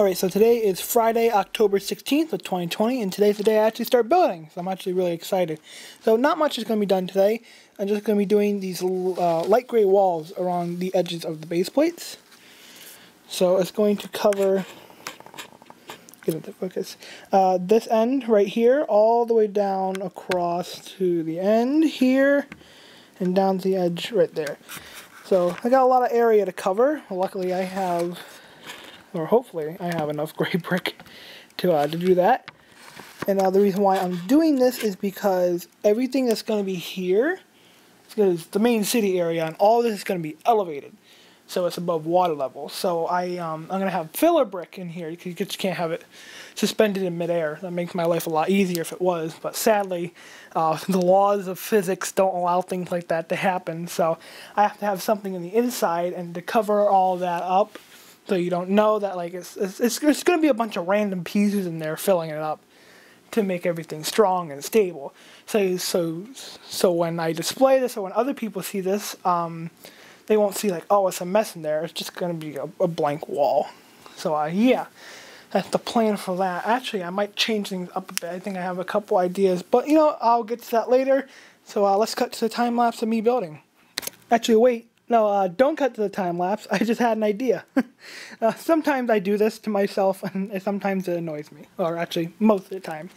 Alright, so today is Friday, October 16th of 2020, and today's the day I actually start building, so I'm actually really excited. So not much is going to be done today. I'm just going to be doing these uh, light gray walls around the edges of the base plates. So it's going to cover, get it to focus, uh, this end right here, all the way down across to the end here, and down to the edge right there. So I got a lot of area to cover. Luckily I have or hopefully I have enough gray brick to, uh, to do that. And uh, the reason why I'm doing this is because everything that's going to be here is the main city area, and all this is going to be elevated, so it's above water level. So I um, I'm going to have filler brick in here because you can't have it suspended in midair. That makes my life a lot easier if it was, but sadly, uh, the laws of physics don't allow things like that to happen. So I have to have something in the inside, and to cover all that up so you don't know that like it's it's, it's, it's going to be a bunch of random pieces in there filling it up to make everything strong and stable. So so so when I display this or when other people see this, um, they won't see like oh it's a mess in there. It's just going to be a, a, blank wall. So uh, yeah. That's the plan for that. Actually, I might change things up a bit. I think I have a couple ideas, but you know, I'll get to that later. So uh, let's cut to the time lapse of me building. Actually, wait. No, uh, don't cut to the time lapse. I just had an idea. uh, sometimes I do this to myself, and sometimes it annoys me. Or actually, most of the time.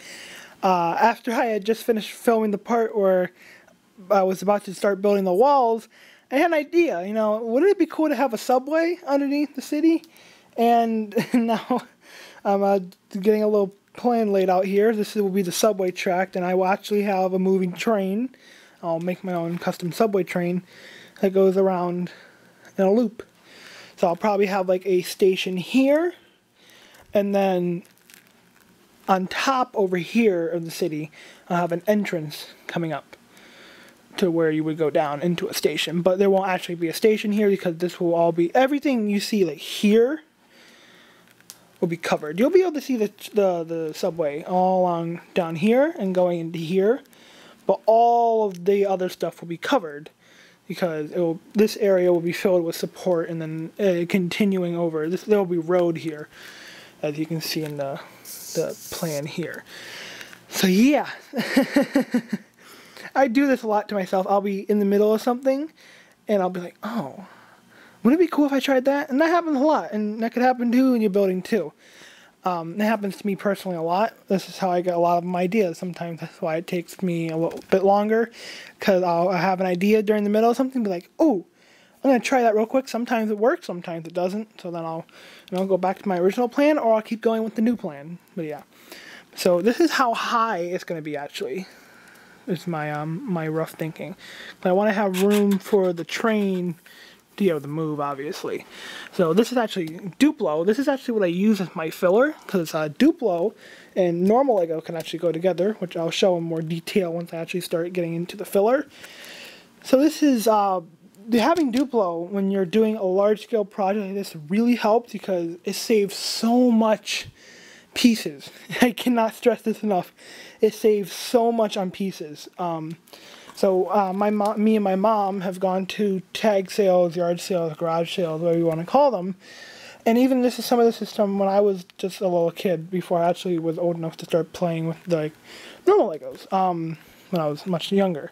Uh, after I had just finished filming the part where I was about to start building the walls, I had an idea. You know, wouldn't it be cool to have a subway underneath the city? And now I'm uh, getting a little plan laid out here. This will be the subway track, and I will actually have a moving train. I'll make my own custom subway train that goes around in a loop. So I'll probably have like a station here, and then on top over here of the city, I'll have an entrance coming up to where you would go down into a station. But there won't actually be a station here because this will all be, everything you see like here will be covered. You'll be able to see the, the, the subway all along down here and going into here, but all of the other stuff will be covered because it will, this area will be filled with support and then uh, continuing over. This there will be road here, as you can see in the the plan here. So yeah, I do this a lot to myself. I'll be in the middle of something, and I'll be like, oh, wouldn't it be cool if I tried that? And that happens a lot, and that could happen too in your building too. Um, it happens to me personally a lot. This is how I get a lot of my ideas. Sometimes that's why it takes me a little bit longer because I'll have an idea during the middle of something, be like, oh, I'm gonna try that real quick. Sometimes it works, sometimes it doesn't. So then I'll, you know, go back to my original plan, or I'll keep going with the new plan. But yeah, so this is how high it's gonna be actually. Is my um my rough thinking. But I want to have room for the train know, the move, obviously. So this is actually Duplo. This is actually what I use as my filler, because uh, Duplo and normal Lego can actually go together, which I'll show in more detail once I actually start getting into the filler. So this is, uh, having Duplo when you're doing a large-scale project like this really helps because it saves so much pieces. I cannot stress this enough. It saves so much on pieces. Um, so uh, my mom, me and my mom have gone to tag sales, yard sales, garage sales, whatever you want to call them. And even this is some of this is from when I was just a little kid, before I actually was old enough to start playing with like normal Legos. Um, when I was much younger.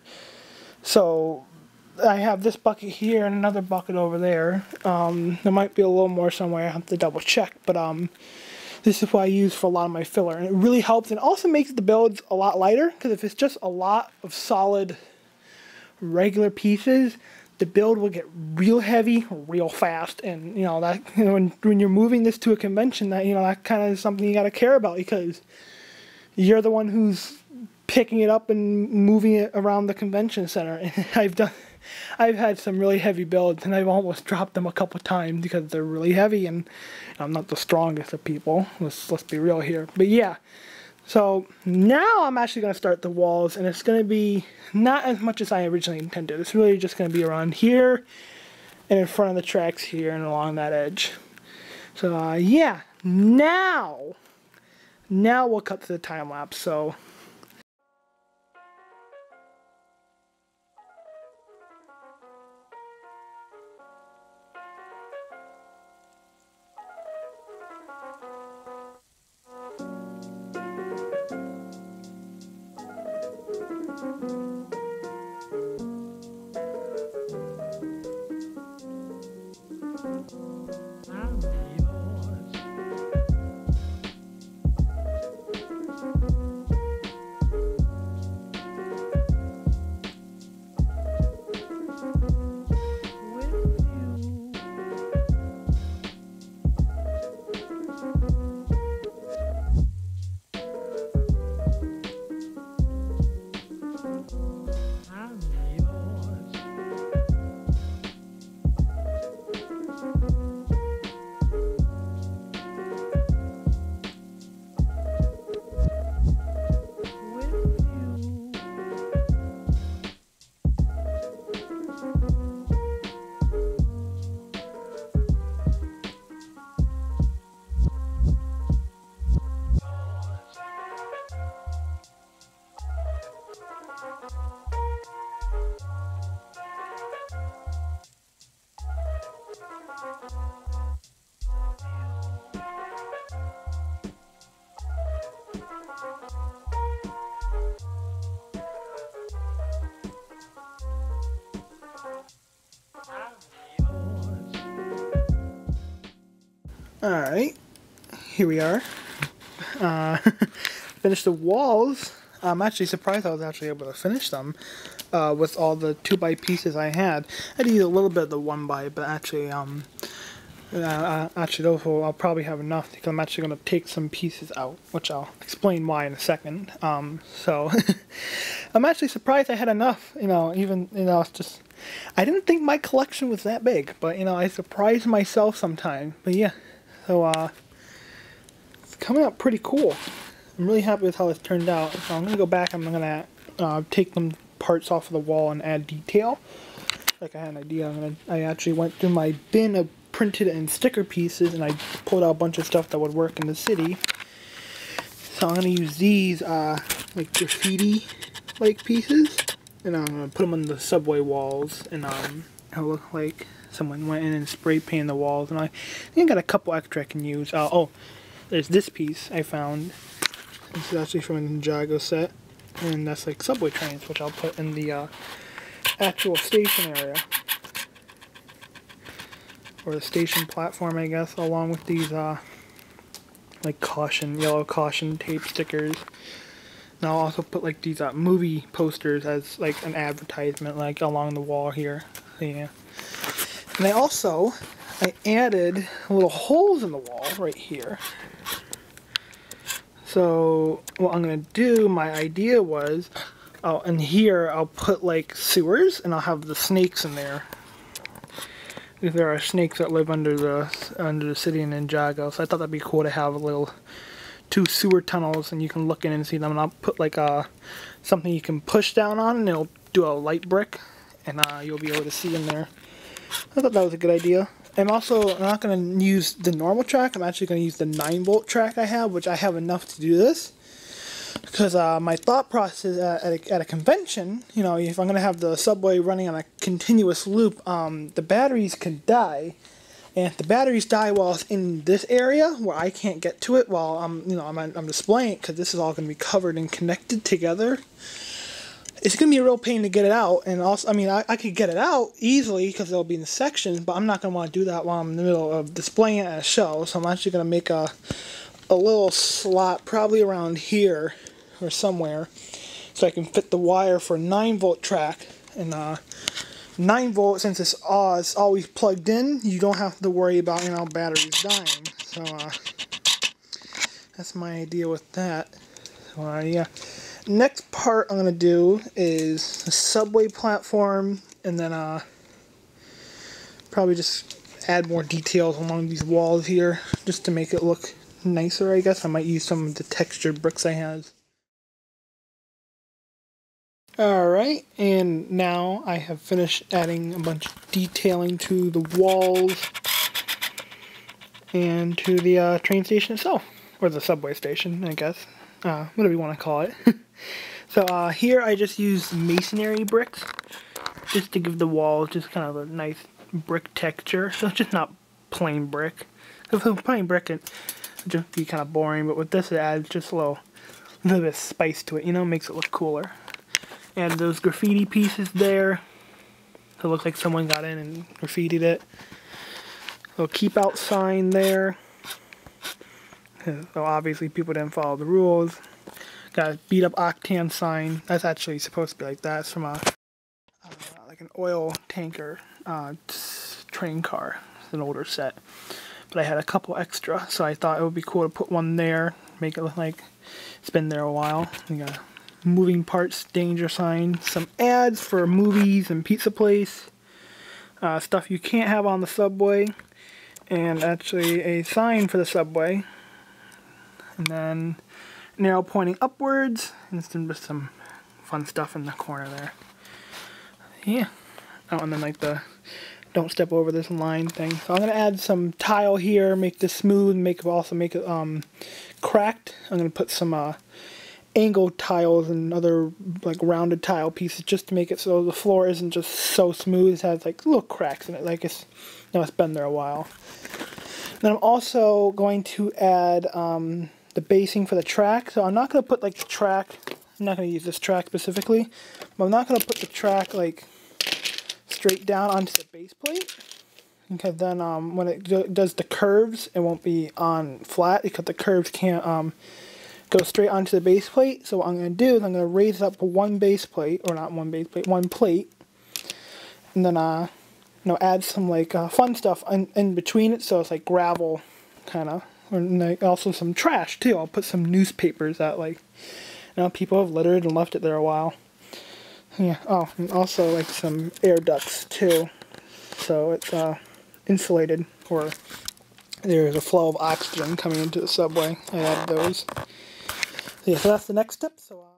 So I have this bucket here and another bucket over there. Um, there might be a little more somewhere. I have to double check, but um, this is what I use for a lot of my filler, and it really helps. And also makes the builds a lot lighter because if it's just a lot of solid regular pieces, the build will get real heavy real fast. And, you know, that you know, when, when you're moving this to a convention, that, you know, that kind of is something you got to care about because you're the one who's picking it up and moving it around the convention center. And I've done, I've had some really heavy builds and I've almost dropped them a couple times because they're really heavy and I'm not the strongest of people. Let's, let's be real here. But yeah. So now I'm actually going to start the walls and it's going to be not as much as I originally intended. It's really just going to be around here and in front of the tracks here and along that edge. So uh, yeah, now, now we'll cut to the time lapse. So Alright, here we are. Uh, finished the walls. I'm actually surprised I was actually able to finish them uh, with all the 2 by pieces I had. I to use a little bit of the 1 by, but actually, um, uh, uh actually those will, I'll probably have enough because I'm actually going to take some pieces out, which I'll explain why in a second. Um, so, I'm actually surprised I had enough, you know, even, you know, it's just, I didn't think my collection was that big, but, you know, I surprise myself sometimes. But yeah, so, uh, it's coming out pretty cool. I'm really happy with how this turned out. So I'm going to go back I'm going to uh, take them parts off of the wall and add detail. Like I had an idea. I'm gonna, I actually went through my bin of printed and sticker pieces and I pulled out a bunch of stuff that would work in the city. So I'm going to use these uh, like graffiti like pieces and I'm going to put them on the subway walls and um, it'll look like someone went in and spray painted the walls, and I think I got a couple extra I can use. Uh, oh, there's this piece I found. This is actually from a Ninjago set, and that's like subway trains, which I'll put in the uh, actual station area. Or the station platform, I guess, along with these, uh, like caution, yellow caution tape stickers. And I'll also put like these uh, movie posters as like an advertisement, like along the wall here. So, yeah. And I also, I added little holes in the wall right here. So what I'm going to do, my idea was, oh, and here I'll put like sewers and I'll have the snakes in there. If there are snakes that live under the under the city in Ninjago, so I thought that'd be cool to have a little two sewer tunnels and you can look in and see them. And I'll put like a something you can push down on and it'll do a light brick and uh, you'll be able to see in there. I thought that was a good idea. I'm also not going to use the normal track. I'm actually going to use the 9 volt track I have, which I have enough to do this. Because uh, my thought process at, at, a, at, a, convention, you know, if I'm going to have the subway running on a continuous loop, um, the batteries could die. And if the batteries die while it's in this area where I can't get to it while I'm, you know, I'm, I'm displaying it, because this is all going to be covered and connected together, it's going to be a real pain to get it out. And also, I mean, I, I could get it out easily because it'll be in sections, but I'm not going to want to do that while I'm in the middle of displaying it at a show. So I'm actually going to make a, a little slot probably around here or somewhere so I can fit the wire for a 9 volt track. And uh, 9 volt, since it's, uh, it's always plugged in, you don't have to worry about, you know, batteries dying. So uh, that's my idea with that. So uh, yeah next part I'm gonna do is a subway platform and then uh probably just add more details along these walls here just to make it look nicer I guess. I might use some of the textured bricks I have. Alright and now I have finished adding a bunch of detailing to the walls and to the uh, train station itself or the subway station I guess. Uh, whatever you want to call it So uh, here I just use masonry bricks just to give the wall just kind of a nice brick texture. So it's just not plain brick. If it plain brick, it would just be kind of boring. But with this, it adds just a little, little bit of spice to it. You know, makes it look cooler. And those graffiti pieces there. It looks like someone got in and graffitied it. Little keep out sign there. So obviously people didn't follow the rules. Got a beat up Octan sign. That's actually supposed to be like that. It's from a uh, like an oil tanker uh, train car. It's an older set. But I had a couple extra, so I thought it would be cool to put one there, make it look like it's been there a while. We got moving parts danger sign, some ads for movies and pizza place, uh, stuff you can't have on the subway, and actually a sign for the subway. And then arrow pointing upwards, and just some fun stuff in the corner there. Yeah. Oh, and then like the don't step over this line thing. So I'm gonna add some tile here, make this smooth, make also make it um, cracked. I'm gonna put some uh, angled tiles and other like rounded tile pieces just to make it so the floor isn't just so smooth. It has like little cracks in it. Like it's, you know, it's been there a while. Then I'm also going to add um, the basing for the track. So I'm not going to put like the track, I'm not going to use this track specifically, but I'm not going to put the track like straight down onto the base plate. Because then um, when it do does the curves, it won't be on flat because the curves can't um, go straight onto the base plate. So what I'm going to do is I'm going to raise up one base plate, or not one base plate, one plate, and then uh, you know add some like uh, fun stuff in, in between it, so it's like gravel, kind of, and also some trash too. I'll put some newspapers that like you people have littered and left it there a while. Yeah. Oh, and also like some air ducts too, so it's uh, insulated or there's a flow of oxygen coming into the subway. I added those. Yeah, so that's the next step. So. Uh,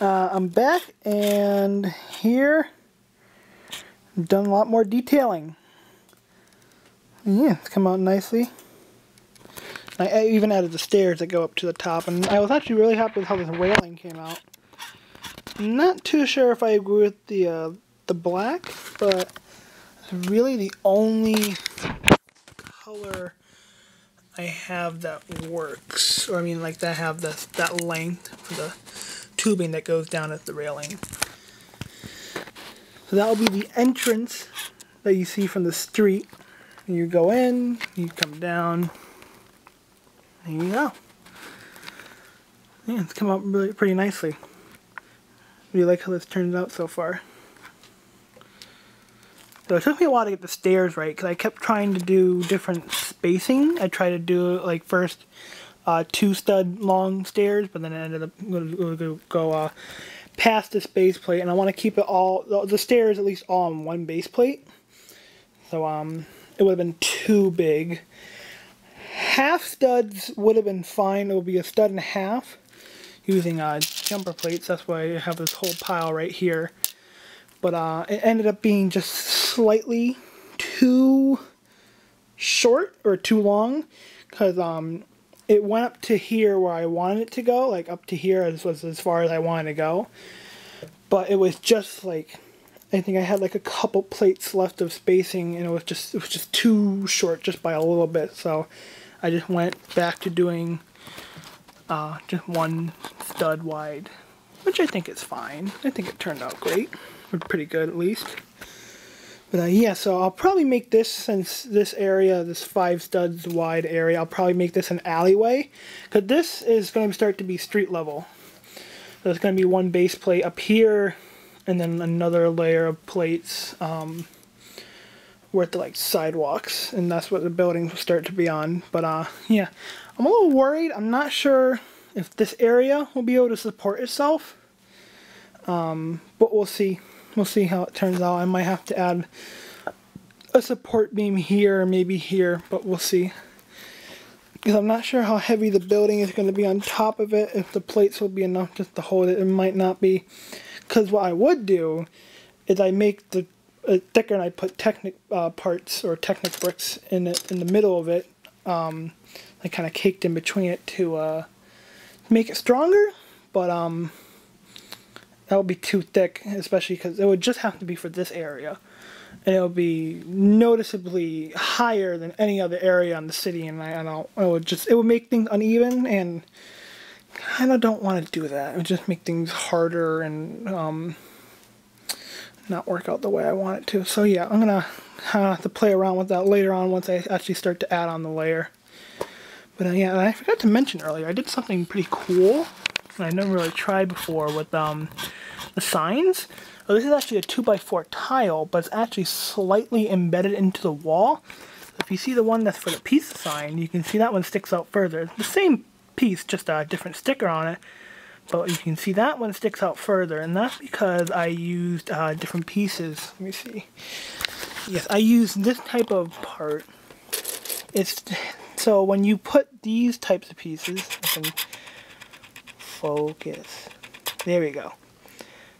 Uh, I'm back and here I've done a lot more detailing. Yeah, it's come out nicely. I even added the stairs that go up to the top, and I was actually really happy with how this railing came out. Not too sure if I agree with the uh, the black, but it's really the only color I have that works. Or I mean, like that have the that length for the tubing that goes down at the railing. So that will be the entrance that you see from the street. You go in, you come down, there you go. Yeah, it's come out really pretty nicely. Really like how this turns out so far. So it took me a while to get the stairs right because I kept trying to do different spacing. I tried to do like first uh, two stud long stairs, but then I ended up going to go uh, past this base plate, and I want to keep it all the stairs at least all on one base plate. So um, it would have been too big half studs would have been fine. It would be a stud and a half using uh, jumper plates. That's why I have this whole pile right here. But uh, it ended up being just slightly too short or too long because um, it went up to here where I wanted it to go, like up to here as was as far as I wanted to go. But it was just like I think I had like a couple plates left of spacing and it was just it was just too short just by a little bit. So I just went back to doing uh, just one stud wide, which I think is fine. I think it turned out great, pretty good at least. But uh, yeah, so I'll probably make this, since this area, this five studs wide area, I'll probably make this an alleyway. Because this is going to start to be street level. So there's going to be one base plate up here, and then another layer of plates um, like sidewalks, and that's what the buildings will start to be on. But uh, yeah, I'm a little worried. I'm not sure if this area will be able to support itself. Um, but we'll see. We'll see how it turns out. I might have to add a support beam here, maybe here, but we'll see. Because I'm not sure how heavy the building is going to be on top of it, if the plates will be enough just to hold it. It might not be. Because what I would do is I make the uh, thicker and I put Technic uh, parts or Technic bricks in it in the middle of it. Um, I kind of caked in between it to uh, make it stronger, but um, that would be too thick, especially because it would just have to be for this area. And it would be noticeably higher than any other area in the city, and I, I don't, it would just, it would make things uneven, and kind of don't want to do that. It would just make things harder and um, not work out the way I want it to. So yeah, I'm gonna have to play around with that later on once I actually start to add on the layer. But uh, yeah, I forgot to mention earlier, I did something pretty cool I never really tried before with um, the signs. Oh, this is actually a 2x4 tile, but it's actually slightly embedded into the wall. If you see the one that's for the peace sign, you can see that one sticks out further. The same piece, just a different sticker on it. But you can see that one sticks out further, and that's because I used uh, different pieces. Let me see. Yes, I used this type of part. It's so when you put these types of pieces, I can focus. There we go.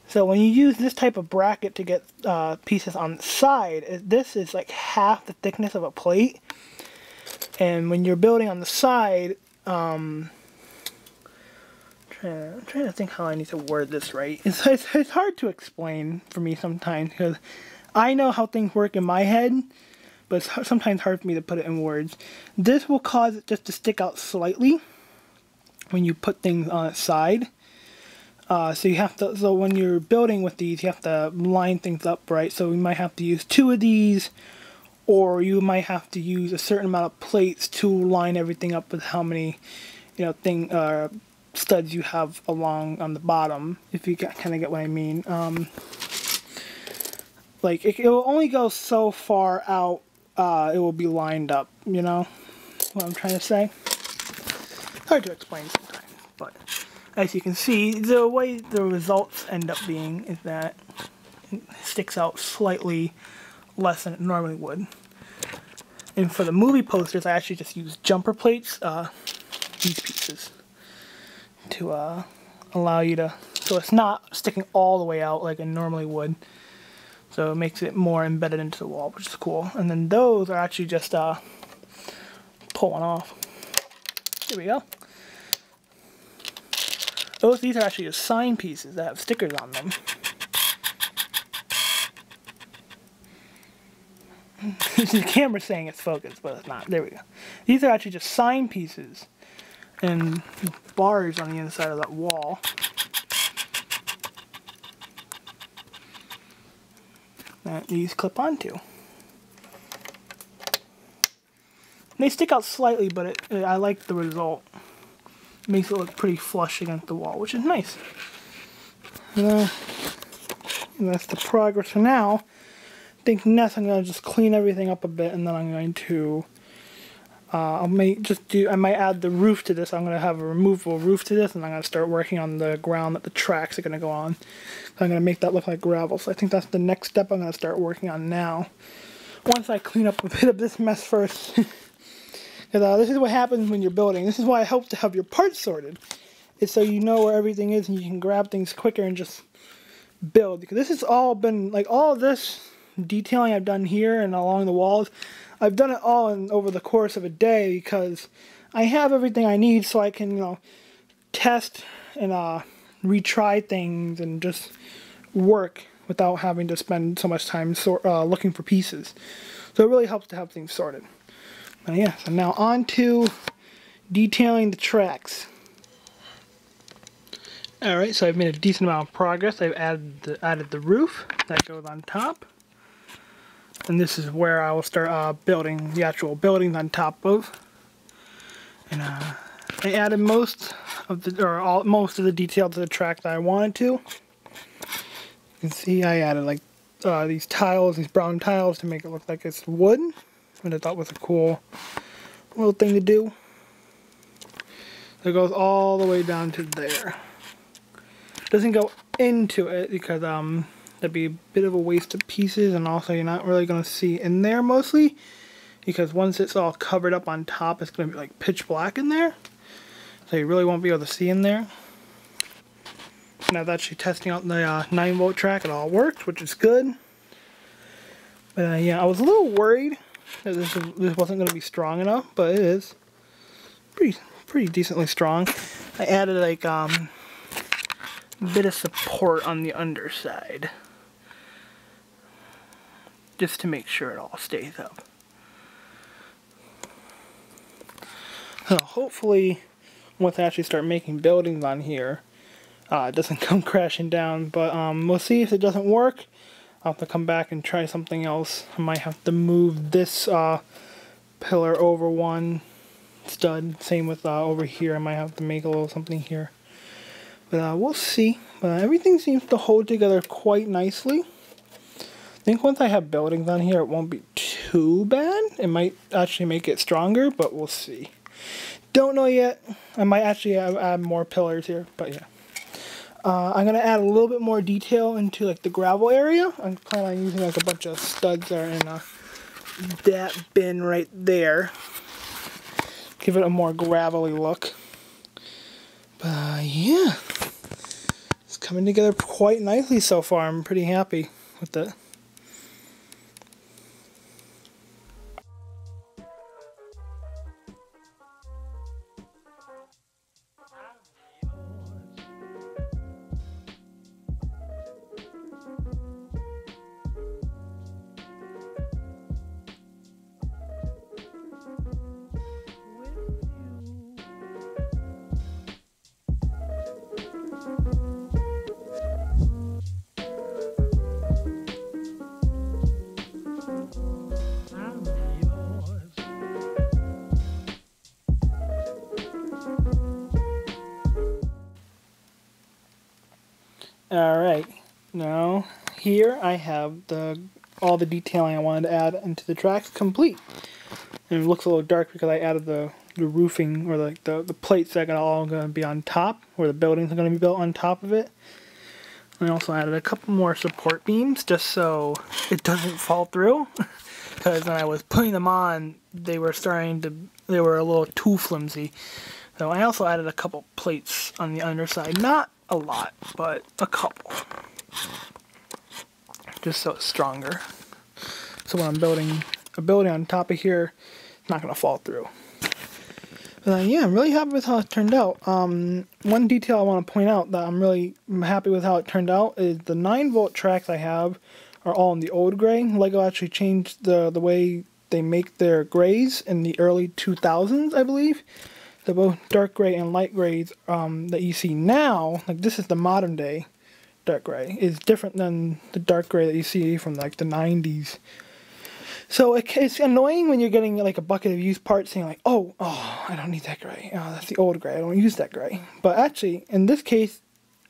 So when you use this type of bracket to get uh, pieces on the side, this is like half the thickness of a plate. And when you're building on the side, um, I'm, trying to, think how I need to word this right. It's, it's, it's hard to explain for me sometimes because I know how things work in my head, but it's sometimes hard for me to put it in words. This will cause it just to stick out slightly when you put things on its side. Uh, so you have to, so when you're building with these, you have to line things up right. So we might have to use two of these, or you might have to use a certain amount of plates to line everything up with how many, you know, thing uh, studs you have along on the bottom. If you kind of get what I mean. Um, like it, it, will only go so far out. Uh, it will be lined up. You know what I'm trying to say. Hard to explain sometimes, but as you can see, the way the results end up being is that it sticks out slightly less than it normally would. And for the movie posters, I actually just use jumper plates, uh, these pieces, to uh, allow you to, so it's not sticking all the way out like it normally would. So it makes it more embedded into the wall, which is cool. And then those are actually just uh, pulling off. Here we go. Those these are actually sign pieces that have stickers on them. the camera's saying it's focused, but it's not. There we go. These are actually just sign pieces and bars on the inside of that wall. That these clip onto. They stick out slightly, but it, it, I like the result It makes it look pretty flush against the wall, which is nice. Uh, that's the progress for now. I think next I'm going to just clean everything up a bit and then I'm going to uh, I might just do I might add the roof to this. I'm going to have a removable roof to this and I'm to start working on the ground that the tracks are going to go on. So I'm going to make that look like gravel. So I think that's the next step I'm going to start working on now. Once I clean up a bit of this mess first. Because uh, this is what happens when you're building. This is why it helps to have your parts sorted. It's so you know where everything is and you can grab things quicker and just build. Because this has all been, like all this detailing I've done here and along the walls, I've done it all in, over the course of a day because I have everything I need so I can, you know, test and uh, retry things and just work without having to spend so much time uh, looking for pieces. So it really helps to have things sorted. But yeah, so now on to detailing the tracks. Alright, so I've made a decent amount of progress. I've added the, added the roof that goes on top. And this is where I will start uh, building the actual buildings on top of. And uh, I added most of the, or all, most of the detail to the track that I wanted to. You can see I added like uh, these tiles, these brown tiles to make it look like it's wood which I thought was a cool little thing to do. It goes all the way down to there. Doesn't go into it because um that'd be a bit of a waste of pieces and also you're not really going to see in there mostly because once it's all covered up on top it's going to be like pitch black in there so you really won't be able to see in there. Now that's actually testing out the uh, 9 volt track it all worked which is good. But uh, yeah I was a little worried this, this wasn't going to be strong enough, but it is. Pretty, pretty decently strong. I added like um, a bit of support on the underside. Just to make sure it all stays up. So hopefully, once I actually start making buildings on here, uh, it doesn't come crashing down. But um, we'll see if it doesn't work. I'll have to come back and try something else. I might have to move this uh, pillar over one stud. Same with uh, over here. I might have to make a little something here. But uh, we'll see. But everything seems to hold together quite nicely. I think once I have buildings on here, it won't be too bad. It might actually make it stronger, but we'll see. Don't know yet. I might actually add more pillars here, but yeah. Uh, I'm going to add a little bit more detail into like the gravel area. I'm planning on using like a bunch of studs there in uh, that bin right there. give it a more gravelly look. But uh, yeah, it's coming together quite nicely so far. I'm pretty happy with it. Alright, now here I have the all the detailing I wanted to add into the tracks complete. And it looks a little dark because I added the, the roofing or the, the, the plates that are all going to be on top, where the buildings are going to be built on top of it. I also added a couple more support beams just so it doesn't fall through. Because when I was putting them on, they were starting to, they were a little too flimsy. So I also added a couple plates on the underside. Not a lot, but a couple. Just so it's stronger. So when I'm building a building on top of here, it's not going to fall through. But uh, yeah, I'm really happy with how it turned out. Um, one detail I want to point out that I'm really happy with how it turned out is the 9 volt tracks I have are all in the old gray. LEGO actually changed the, the way they make their grays in the early 2000s, I believe the both dark gray and light grays um, that you see now, like this is the modern day dark gray, is different than the dark gray that you see from like the 90s. So it, it's annoying when you're getting like a bucket of used parts saying like, oh, oh, I don't need that gray. Oh, that's the old gray. I don't use that gray. But actually, in this case,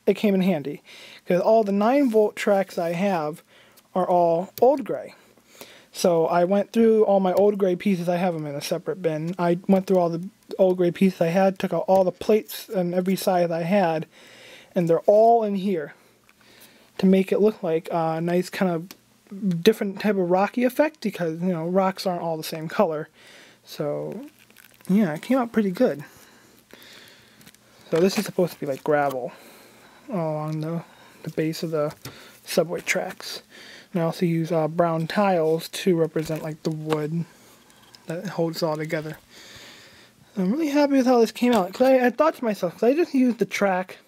it came in handy because all the 9 volt tracks I have are all old gray. So I went through all my old gray pieces. I have them in a separate bin. I went through all the old gray pieces I had, took out all the plates and every side I had, and they're all in here to make it look like a nice kind of different type of rocky effect because, you know, rocks aren't all the same color. So, yeah, it came out pretty good. So this is supposed to be like gravel along the, the base of the subway tracks. And I also use uh, brown tiles to represent like the wood that holds all together. I'm really happy with how this came out. Cause I, I thought to myself, cause I just used the track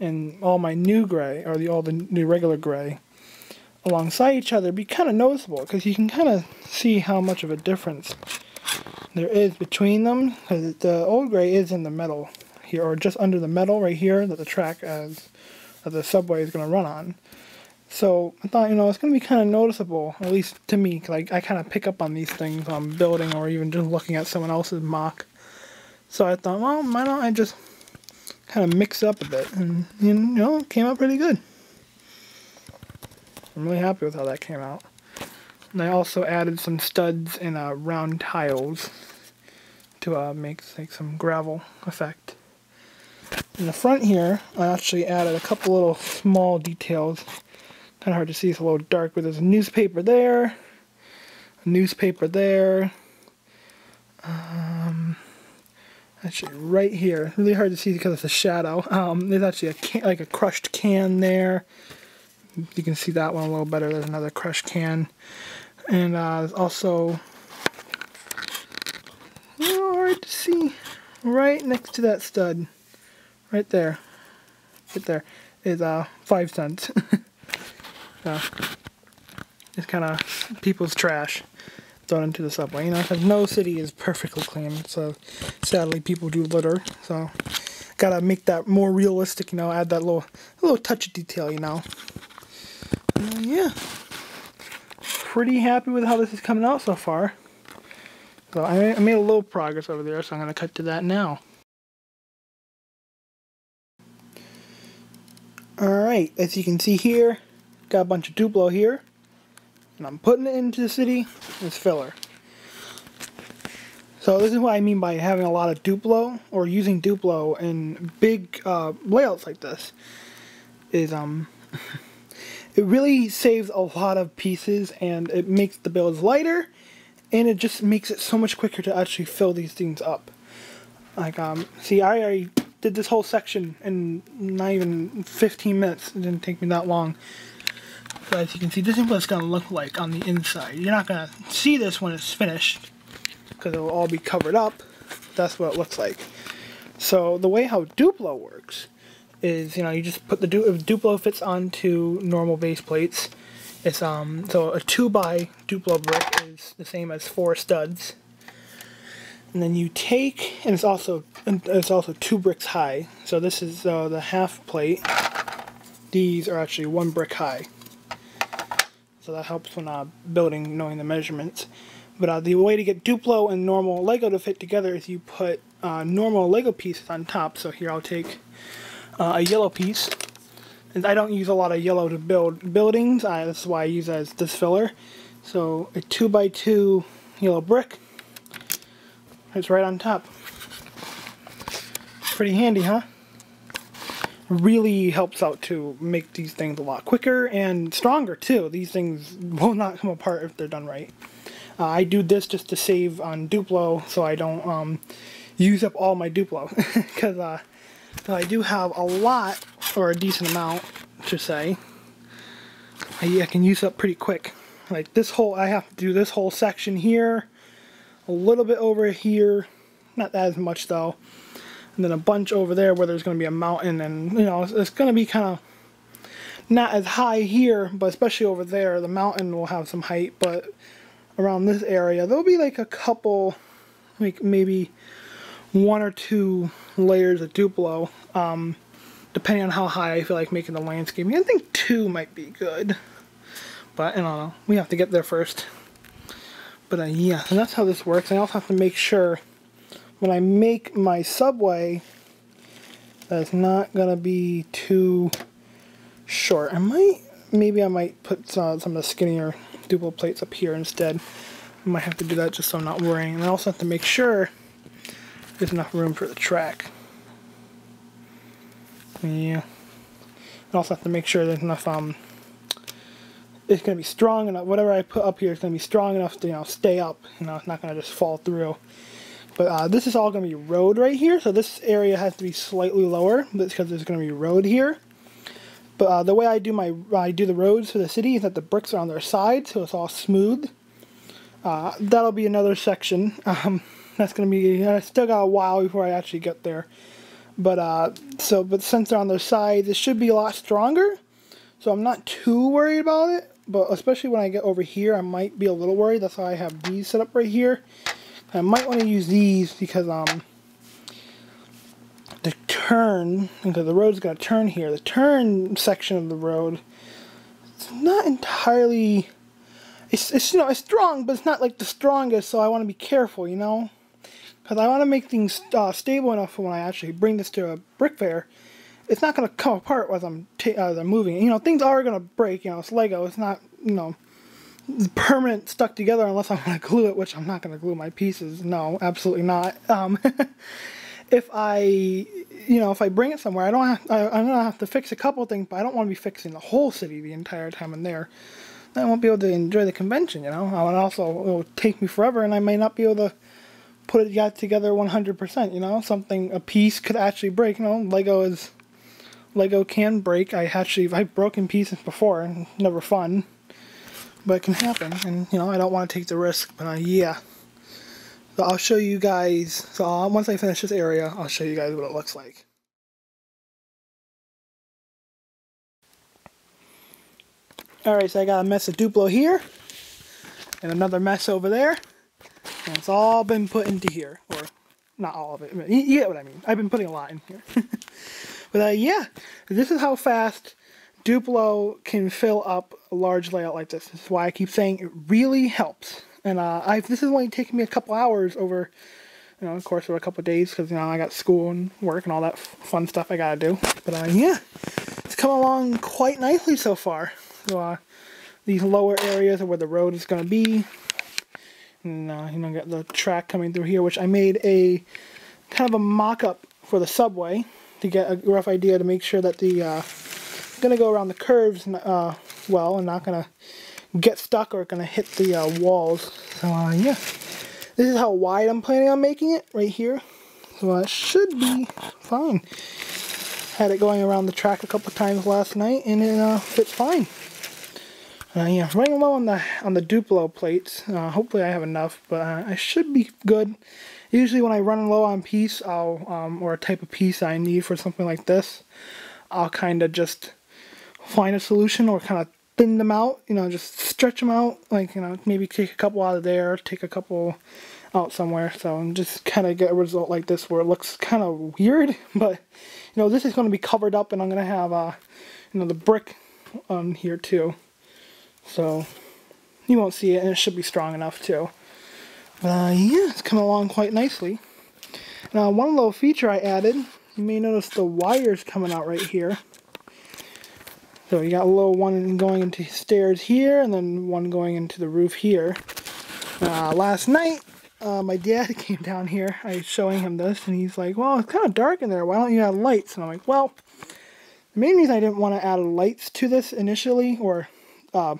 and all my new gray, or the all the new regular gray, alongside each other, be kind of noticeable. Because you can kind of see how much of a difference there is between them. Because the old gray is in the metal here, or just under the metal right here that the track as that the subway is going to run on. So I thought, you know, it's going to be kind of noticeable, at least to me, like I kind of pick up on these things I'm building or even just looking at someone else's MOC. So I thought, well, why don't I just kind of mix up a bit, and you know, it came out pretty good. I'm really happy with how that came out. And I also added some studs and uh, round tiles to uh, make like some gravel effect. In the front here, I actually added a couple little small details Kind of hard to see, it's a little dark, but there's a newspaper there, a newspaper there. Um, actually, right here, really hard to see because it's a shadow. Um, there's actually a can, like a crushed can there. You can see that one a little better. There's another crushed can, and uh, there's also hard to see right next to that stud, right there, right there is uh five cents. So, it's kind of people's trash thrown into the subway. You know, because no city is perfectly clean. So sadly, people do litter. So gotta make that more realistic. You know, add that little little touch of detail. You know. Uh, yeah, pretty happy with how this is coming out so far. So I made a little progress over there, so I'm gonna cut to that now. Alright, as you can see here, Got a bunch of Duplo here. And I'm putting it into the city as filler. So this is what I mean by having a lot of Duplo or using Duplo in big uh, layouts like this. Is um, it really saves a lot of pieces and it makes the builds lighter and it just makes it so much quicker to actually fill these things up. Like, um, see, I already did this whole section in not even 15 minutes. It didn't take me that long. So as you can see, this is what it's going to look like on the inside. You're not going to see this when it's finished because it will all be covered up. That's what it looks like. So the way how Duplo works is, you know, you just put the du Duplo fits onto normal base plates. It's um so a two by Duplo brick is the same as four studs. And then you take, and it's also it's also two bricks high. So this is uh, the half plate. These are actually one brick high. So that helps when uh, building, knowing the measurements. But uh, the way to get Duplo and normal Lego to fit together is you put uh, normal Lego pieces on top. So here I'll take uh, a yellow piece. And I don't use a lot of yellow to build buildings. That's why I use as this filler. So a 2x2 yellow brick. It's right on top. Pretty handy, huh? Really helps out to make these things a lot quicker and stronger too. These things will not come apart if they're done right. Uh, I do this just to save on Duplo so I don't um, use up all my Duplo. Because uh, I do have a lot, or a decent amount, to say. I, I can use up pretty quick. Like this whole, I have to do this whole section here, a little bit over here, not as much though, and then a bunch over there where there's going to be a mountain, and you know, it's, it's going to be kind of not as high here, but especially over there, the mountain will have some height, but around this area, there'll be like a couple, like maybe one or two layers of Duplo, um, depending on how high I feel like making the landscaping. I think two might be good, but I don't know. We have to get there first. But uh, yeah, and that's how this works. I also have to make sure when I make my subway that's not going to be too short. I might, maybe I might put uh, some of the skinnier Duplo plates up here instead. I might have to do that just so I'm not worrying. And I also have to make sure there's enough room for the track. Yeah. I also have to make sure there's enough, um, it's going to be strong enough, whatever I put up here is going to be strong enough to, you know, stay up. You know, it's not going to just fall through. But uh, this is all going to be road right here, so this area has to be slightly lower, because there's going to be road here. But uh, the way I do my I do the roads for the city is that the bricks are on their side, so it's all smooth. Uh, that'll be another section. Um, that's gonna be. I still got a while before I actually get there. But uh, so but since they're on their side, it should be a lot stronger. So I'm not too worried about it. But especially when I get over here, I might be a little worried. That's why I have these set up right here. I might want to use these because um the turn because the road's gonna turn here. The turn section of the road it's not entirely it's, it's you know it's strong, but it's not like the strongest. So I want to be careful, you know, because I want to make things uh, stable enough for when I actually bring this to a brick fair. It's not gonna come apart as I'm as I'm moving. You know, things are gonna break. You know, it's Lego. It's not you know permanent stuck together unless I want to glue it, which I'm not going to glue my pieces. No, absolutely not. Um, if I, you know, if I bring it somewhere, I don't have, I, am going to have to fix a couple things, but I don't want to be fixing the whole city the entire time I'm there. I won't be able to enjoy the convention, you know. And also, it will take me forever, and I may not be able to put it together 100%, you know. Something, a piece could actually break, you know. Lego is, Lego can break. I actually, I've broken pieces before, never fun but it can happen. And you know I don't want to take the risk but uh, yeah. I'll show you guys so once I finish this area I'll show you guys what it looks like. Alright so I got a mess of Duplo here and another mess over there and it's all been put into here or not all of it you, you get what I mean. I've been putting a lot in here. But uh, yeah this is how fast Duplo can fill up a large layout like this. This is why I keep saying it really helps. And uh, i this is only taking me a couple hours over, you know, of course, over a couple days because, you know, I got school and work and all that fun stuff I gotta do. But uh, yeah, it's come along quite nicely so far. So uh, these lower areas are where the road is gonna be. And, uh, you know, got the track coming through here, which I made a kind of a mock-up for the subway to get a rough idea to make sure that the uh, going to go around the curves and uh, well and not going to get stuck or going to hit the uh, walls. So uh, yeah, this is how wide I'm planning on making it right here. So it should be fine. Had it going around the track a couple times last night, and it uh, fits fine. Uh, yeah, running low on the on the Duplo plates. Uh, hopefully I have enough, but uh, I should be good. Usually when I run low on piece, I'll um, or a type of piece I need for something like this, I'll kind of just find a solution or kind of thin them out. You know, just stretch them out. Like you know, maybe take a couple out of there, take a couple out somewhere. So just kind of get a result like this where it looks kind of weird, but you know this is going to be covered up, and I'm going to have uh, you know the brick on here too. So you won't see it and it should be strong enough too. But uh, yeah, it's coming along quite nicely. Now one little feature I added, you may notice the wires coming out right here. So you got a little one going into stairs here and then one going into the roof here. Uh, last night, uh, my dad came down here, I was showing him this, and he's like, well, it's kind of dark in there, why don't you add lights? And I'm like, well, the main reason I didn't want to add lights to this initially, or uh,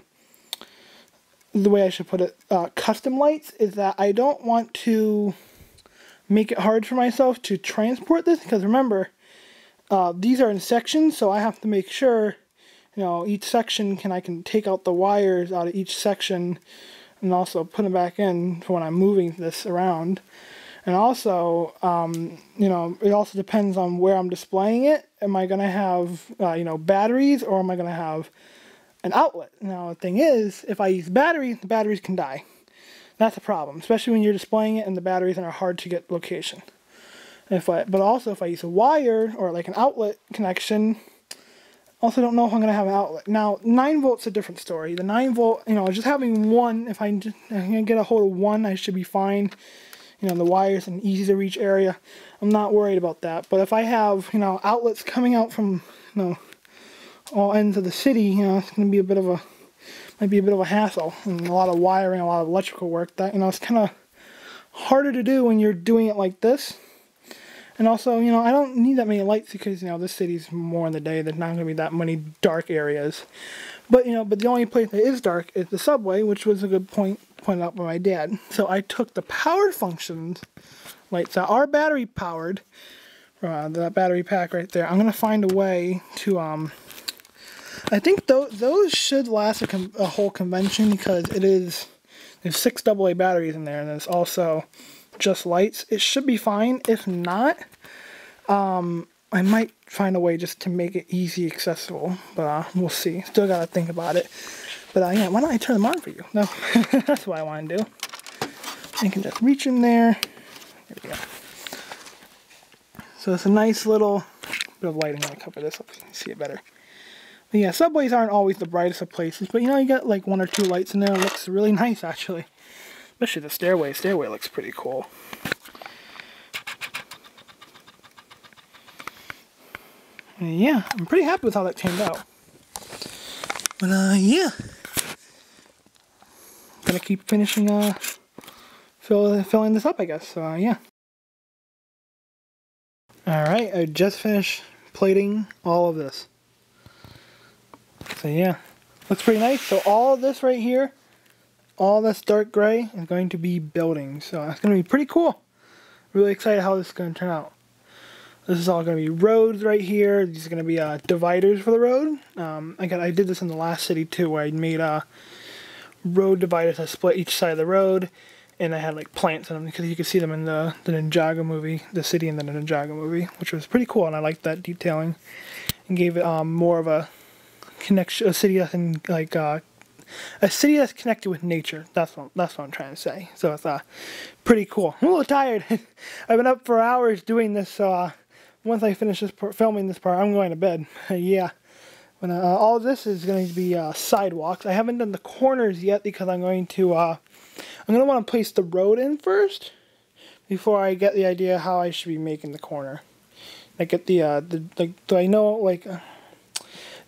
the way I should put it, uh, custom lights, is that I don't want to make it hard for myself to transport this, because remember, uh, these are in sections, so I have to make sure, you know, each section can I can take out the wires out of each section and also put them back in when I'm moving this around. And also, um, you know, it also depends on where I'm displaying it. Am I going to have, uh, you know, batteries or am I going to have an outlet. Now the thing is, if I use batteries, the batteries can die. That's a problem, especially when you're displaying it and the batteries are in a hard to get location. If I, but also if I use a wire or like an outlet connection, also don't know if I'm going to have an outlet. Now 9 volts a different story. The 9 volt, you know, just having one, if I, can get a hold of one, I should be fine. You know, the wires in easy to reach area. I'm not worried about that. But if I have, you know, outlets coming out from, you know, all ends of the city, you know, it's going to be a bit of a, might be a bit of a hassle. And a lot of wiring, a lot of electrical work. That, you know, it's kind of harder to do when you're doing it like this. And also, you know, I don't need that many lights because, you know, this city's more in the day. There's not going to be that many dark areas. But, you know, but the only place that is dark is the subway, which was a good point pointed out by my dad. So I took the power functions lights that are battery powered, uh, that battery pack right there. I'm going to find a way to, um, I think th those should last a, a, whole convention because it is there's six AA batteries in there and there's also just lights. It should be fine. If not, um, I might find a way just to make it easy accessible, but uh, we'll see. Still gotta think about it. But uh, yeah, why don't I turn them on for you? No, that's what I want to do. I can just reach in there. There we go. So it's a nice little bit of lighting. I'll cover this up so you can see it better yeah, subways aren't always the brightest of places, but you know, you got like one or two lights in there. It looks really nice, actually. Especially the stairway. Stairway looks pretty cool. Yeah, I'm pretty happy with how that turned out. But uh, yeah. Gonna keep finishing uh, fill, filling this up, I guess. So uh, yeah. Alright, I just finished plating all of this. So yeah, looks pretty nice. So all this right here, all this dark gray is going to be buildings. So it's going to be pretty cool. Really excited how this is going to turn out. This is all going to be roads right here. These are going to be uh, dividers for the road. Um, I got I did this in the last city too, where I made uh, road dividers that split each side of the road, and I had like plants in them because you could see them in the the Ninjago movie, the city in the Ninjago movie, which was pretty cool, and I liked that detailing, and gave it um, more of a connection, a city that's in like uh, a city that's connected with nature. That's what that's what I'm trying to say. So it's uh, pretty cool. I'm a little tired. I've been up for hours doing this. Uh, once I finish this part, filming this part, I'm going to bed. yeah. But, uh, all of this is going to be uh, sidewalks. I haven't done the corners yet because I'm going to uh, I'm going to want to place the road in first before I get the idea how I should be making the corner. I get the uh, the like. Do I know like? Uh,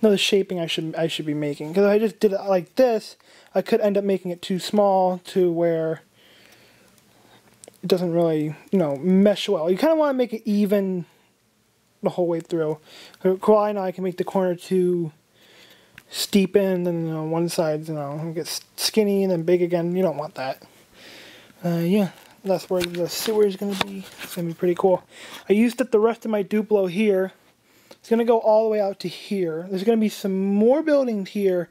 know the shaping I should I should be making. Because if I just did it like this, I could end up making it too small to where it doesn't really, you know, mesh well. You kind of want to make it even the whole way through. Well, I know I can make the corner too steep in, and you know, one side, you know, gets skinny and then big again. You don't want that. Uh, yeah, that's where the sewer is going to be. It's going to be pretty cool. I used up the rest of my Duplo here. It's going to go all the way out to here. There's going to be some more buildings here.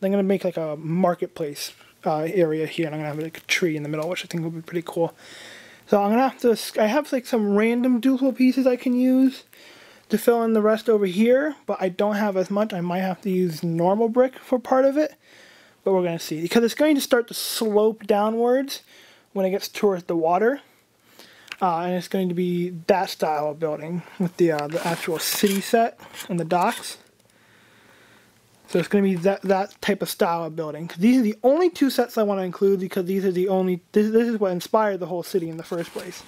I'm going to make like a marketplace uh, area here. And I'm going to have like a tree in the middle, which I think will be pretty cool. So I'm to have to, I have like some random Duplo pieces I can use to fill in the rest over here. But I don't have as much. I might have to use normal brick for part of it. But we're going to see. Because it's going to start to slope downwards when it gets towards the water. Uh, and it's going to be that style of building with the uh, the actual city set and the docks. So it's going to be that that type of style of building. These are the only two sets I want to include because these are the only this, this is what inspired the whole city in the first place.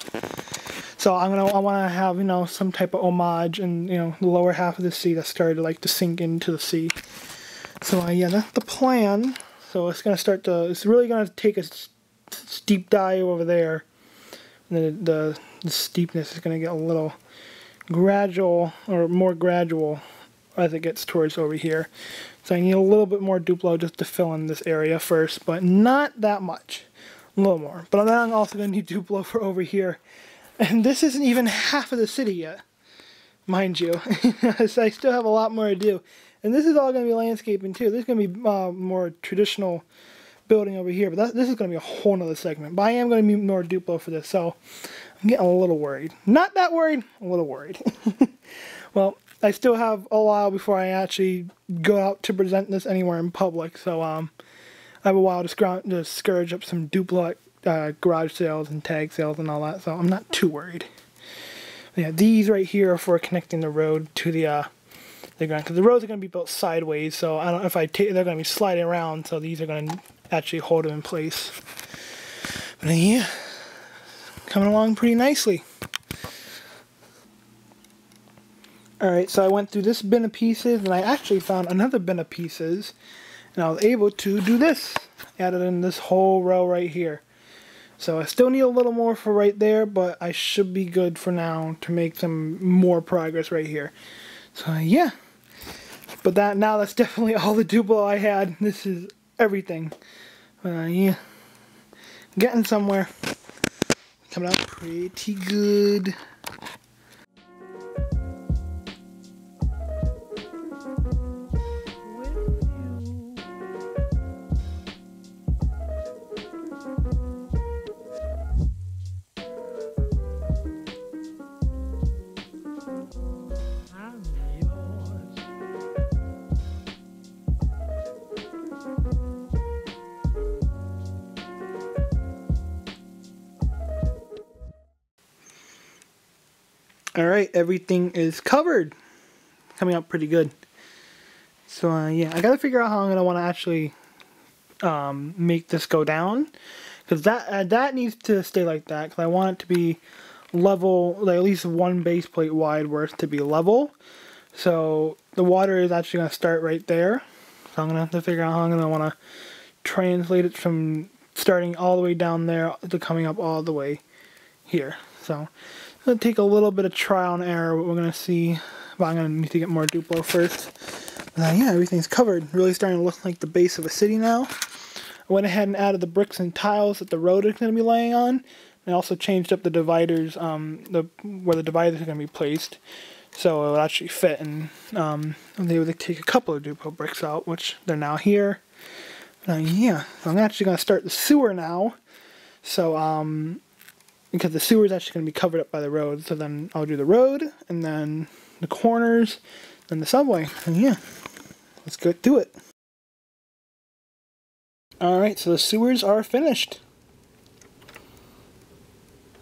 So I'm gonna I want to have you know some type of homage and you know the lower half of the sea that started like to sink into the sea. So uh, yeah, that's the plan. So it's gonna start to it's really gonna take a steep dive over there the, the, the steepness is going to get a little gradual or more gradual as it gets towards over here. So I need a little bit more Duplo just to fill in this area first, but not that much. A little more. But then I'm also going to need Duplo for over here. And this isn't even half of the city yet, mind you. so I still have a lot more to do. And this is all going to be landscaping too. This is going to be uh, more traditional building over here. But that, this is going to be a whole nother segment. But I am going to need more Duplo for this, so I'm getting a little worried. Not that worried, a little worried. well, I still have a while before I actually go out to present this anywhere in public, so um, I have a while to, to scourge up some Duplo uh, garage sales and tag sales and all that, so I'm not too worried. Yeah, these right here are for connecting the road to the uh, the ground because the roads are going to be built sideways, so I don't if I take they're going to be sliding around, so these are going to actually hold them in place. But yeah, coming along pretty nicely. Alright, so I went through this bin of pieces, and I actually found another bin of pieces, and I was able to do this. Added in this whole row right here. So I still need a little more for right there, but I should be good for now to make some more progress right here. So yeah. But that now that's definitely all the Duplo I had. This is everything. Uh, yeah, getting somewhere. Coming out pretty good. Alright, everything is covered. Coming out pretty good. So, uh, yeah, I gotta figure out how I'm gonna want to actually um, make this go down. Because that, uh, that needs to stay like that. Because I want it to be level, like at least one base plate wide where it's to be level. So, the water is actually gonna start right there. So I'm gonna have to figure out how I'm gonna want to translate it from starting all the way down there to coming up all the way here. So, Gonna take a little bit of trial and error, but we're gonna see. But I'm gonna need to get more Duplo first. Uh, yeah, everything's covered. Really starting to look like the base of a city now. I went ahead and added the bricks and tiles that the road is gonna be laying on. I also changed up the dividers, um, the where the dividers are gonna be placed, so it will actually fit. And um, they would take a couple of Duplo bricks out, which they're now here. Uh, yeah, so I'm actually gonna start the sewer now. So um, because the sewer is actually going to be covered up by the road. So then I'll do the road, and then the corners, then the subway. And yeah, let's go do it. Alright, so the sewers are finished.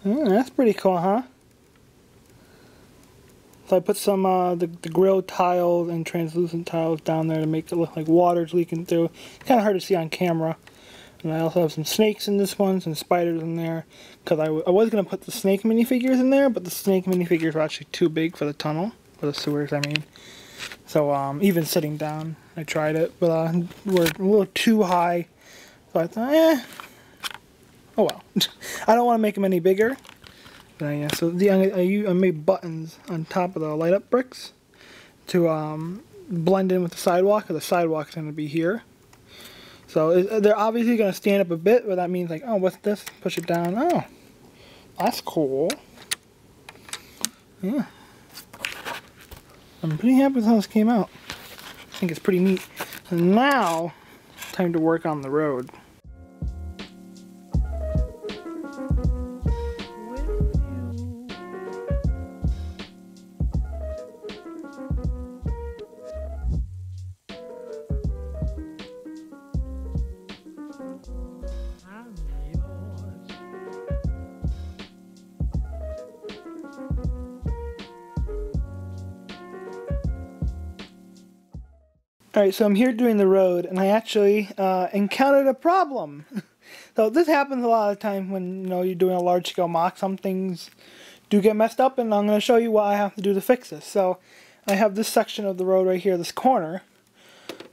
Mm, that's pretty cool, huh? So I put some uh, the, the grill tiles and translucent tiles down there to make it look like water's leaking through. Kind of hard to see on camera. And I also have some snakes in this one, some spiders in there. Because I, I was going to put the snake minifigures in there, but the snake minifigures were actually too big for the tunnel. For the sewers, I mean. So, um, even sitting down, I tried it. But uh, we're a little too high. So I thought, eh. Oh well. I don't want to make them any bigger. But uh, yeah, so the, I, I made buttons on top of the light up bricks to um, blend in with the sidewalk. Because the sidewalk is going to be here. So uh, they're obviously going to stand up a bit, but that means like, oh, what's this? Push it down. Oh, that's cool. Yeah. I'm pretty happy with how this came out. I think it's pretty neat. And now, time to work on the road. Alright, so I'm here doing the road, and I actually uh, encountered a problem. so this happens a lot of the time when you know you're doing a large scale MOC. Some things do get messed up, and I'm going to show you what I have to do to fix this. So I have this section of the road right here, this corner.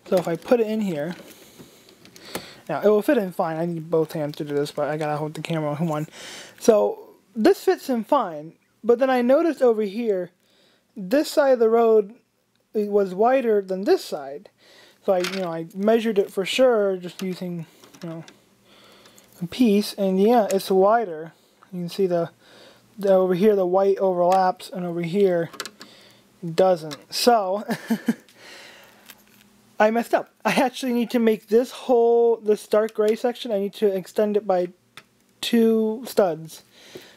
So if I put it in here, now it will fit in fine. I need both hands to do this, but I gotta hold the camera on one. So this fits in fine, but then I noticed over here, this side of the road it was wider than this side. I, you know, I measured it for sure just using, you know, a piece, and yeah, it's wider. You can see the, the over here the white overlaps, and over here doesn't. So I messed up. I actually need to make this whole this dark gray section. I need to extend it by two studs,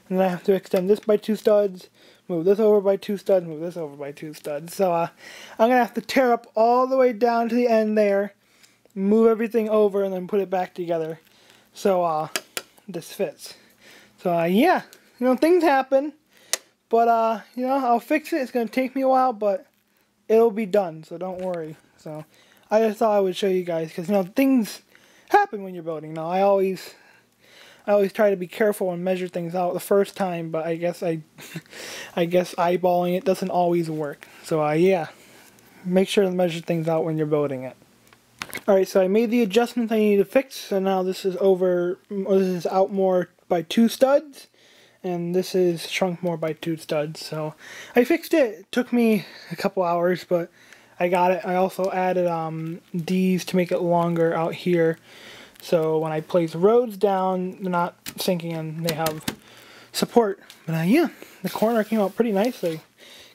and then I have to extend this by two studs move this over by two studs, move this over by two studs. So uh, I'm going to have to tear up all the way down to the end there, move everything over, and then put it back together. So uh, this fits. So uh, yeah, you know, things happen. But, uh, you know, I'll fix it. It's going to take me a while, but it'll be done, so don't worry. So I just thought I would show you guys, because, you know, things happen when you're building. Now, I always I always try to be careful and measure things out the first time, but I guess I, I guess eyeballing it doesn't always work. So uh, yeah, make sure to measure things out when you're building it. Alright, so I made the adjustments I need to fix, so now this is over, this is out more by two studs, and this is shrunk more by two studs, so I fixed it. It took me a couple hours, but I got it. I also added um, these to make it longer out here, so when I place roads down, they're not sinking in. They have support. But uh, yeah, the corner came out pretty nicely.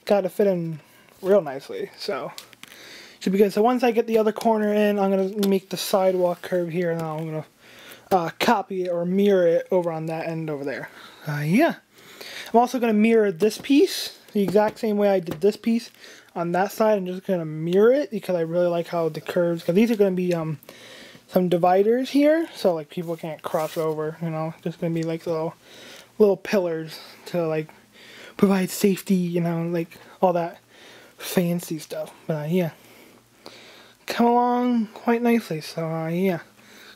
Got to fit in real nicely. So should be good. So once I get the other corner in, I'm going to make the sidewalk curve here. And I'm going to uh, copy it or mirror it over on that end over there. Uh, yeah. I'm also going to mirror this piece the exact same way I did this piece on that side. I'm just going to mirror it because I really like how the curves, because these are going to be um, some dividers here, so like people can't cross over, you know, just gonna be like little little pillars to like provide safety, you know, like all that fancy stuff. But uh, yeah, come along quite nicely. So uh, yeah,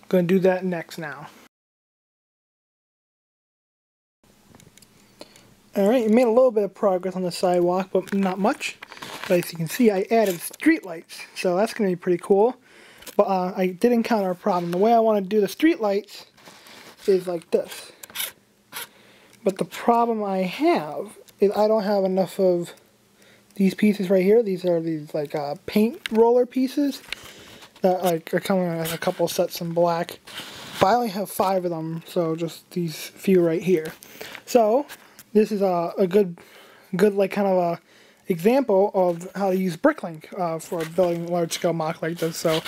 gonna do that next now. Alright, made a little bit of progress on the sidewalk, but not much. But as you can see, I added street lights, so that's going to be pretty cool. But uh, I did encounter a problem. The way I want to do the street lights is like this. But the problem I have is I don't have enough of these pieces right here. These are these like uh, paint roller pieces that like are coming in a couple sets in black. But I only have five of them, so just these few right here. So this is a, a good, good like kind of a example of how to use Bricklink uh, for building large scale MOC like this. So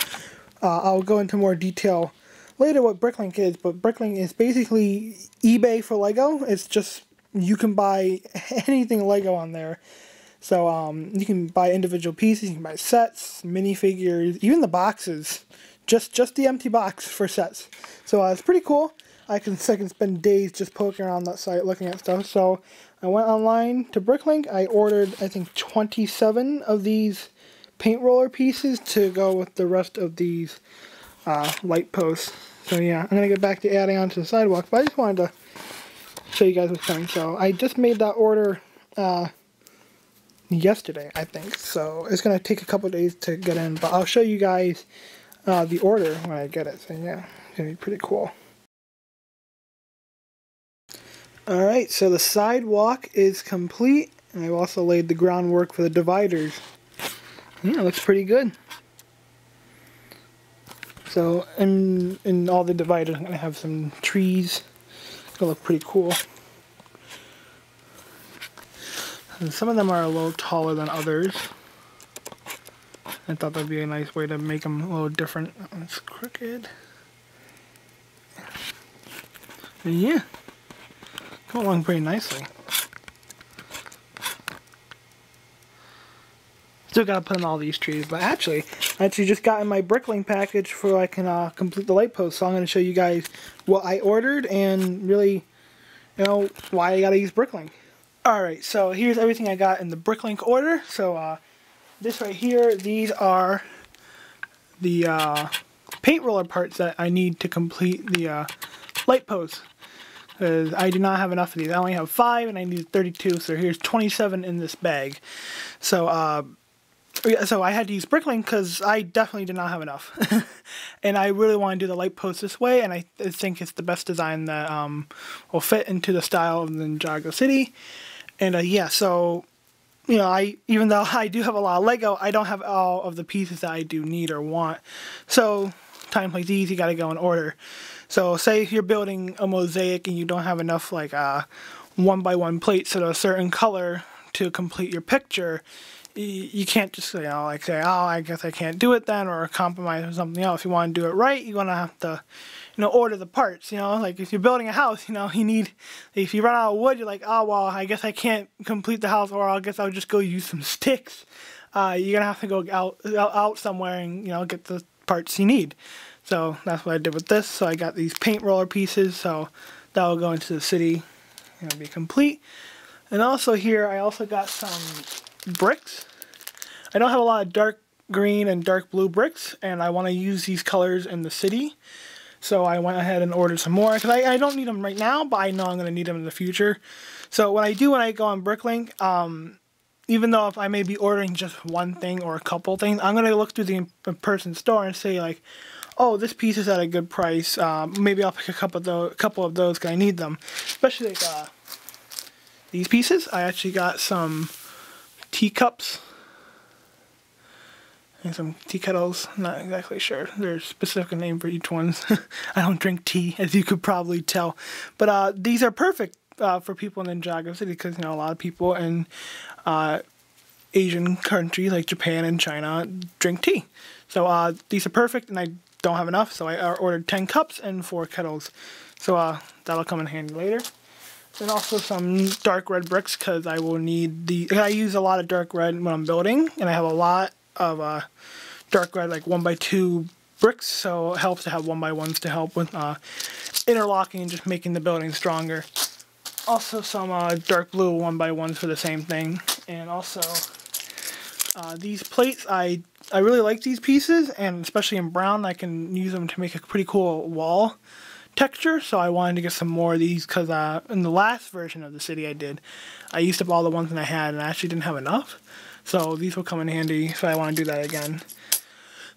uh, I'll go into more detail later what Bricklink is, but Bricklink is basically eBay for Lego. It's just you can buy anything Lego on there. So um, you can buy individual pieces, you can buy sets, minifigures, even the boxes. Just just the empty box for sets. So uh, it's pretty cool. I can, I can spend days just poking around that site looking at stuff. So I went online to Bricklink. I ordered, I think, 27 of these paint roller pieces to go with the rest of these uh, light posts. So yeah, I'm going to get back to adding onto the sidewalk, but I just wanted to show you guys what's coming. So I just made that order uh, yesterday, I think. So it's going to take a couple days to get in, but I'll show you guys uh, the order when I get it. So yeah, it's going to be pretty cool. Alright, so the sidewalk is complete, and I've also laid the groundwork for the dividers. Yeah, looks pretty good. So, and in all the dividers, I'm going to have some trees. It's going to look pretty cool. And some of them are a little taller than others. I thought that'd be a nice way to make them a little different. Oh, it's crooked. And yeah, come along pretty nicely. Still gotta put in all these trees, but actually, I actually just got in my Bricklink package for I can uh, complete the light post. So I'm gonna show you guys what I ordered and really, you know, why I gotta use Bricklink. Alright, so here's everything I got in the Bricklink order. So uh, this right here, these are the uh, paint roller parts that I need to complete the uh, light post. Because I do not have enough of these. I only have five and I need 32, so here's 27 in this bag. So, uh, so I had to use Bricklink because I definitely did not have enough. and I really want to do the light post this way, and I, I think it's the best design that um, will fit into the style of the Ninjago City. And uh, yeah, so, you know, I even though I do have a lot of Lego, I don't have all of the pieces that I do need or want. So, time like these, you got to go in order. So, say if you're building a mosaic and you don't have enough, like, uh, one by one plates of a certain color to complete your picture, you can't just you know like say oh I guess I can't do it then or compromise or something else. If you want to do it right, you're gonna have to you know order the parts. You know like if you're building a house, you know you need if you run out of wood, you're like oh well I guess I can't complete the house or I guess I'll just go use some sticks. Uh, you're gonna have to go out out somewhere and you know get the parts you need. So that's what I did with this. So I got these paint roller pieces. So that will go into the city and be complete. And also here I also got some bricks. I don't have a lot of dark green and dark blue bricks, and I want to use these colors in the city. So I went ahead and ordered some more, because I, I don't need them right now, but I know I'm going to need them in the future. So what I do when I go on Bricklink, um, even though if I may be ordering just one thing or a couple things, I'm going to look through the in-person store and say like, oh, this piece is at a good price. Um, maybe I'll pick a couple of those, couple of those because I need them. Especially like uh, these pieces. I actually got some teacups and some tea kettles. not exactly sure. There's a specific name for each one. I don't drink tea, as you could probably tell. But uh, these are perfect uh, for people in Ninjago City because you know a lot of people in uh, Asian countries like Japan and China drink tea. So uh, these are perfect, and I don't have enough, so I uh, ordered 10 cups and 4 kettles. So uh, that'll come in handy later. And also some dark red bricks because I will need the. I use a lot of dark red when I'm building, and I have a lot of uh, dark red, like one by two bricks. So it helps to have one by ones to help with uh, interlocking and just making the building stronger. Also some uh, dark blue one by ones for the same thing, and also uh, these plates. I I really like these pieces, and especially in brown, I can use them to make a pretty cool wall texture, so I wanted to get some more of these because uh, in the last version of the city I did, I used up all the ones that I had and I actually didn't have enough. So these will come in handy, so I want to do that again.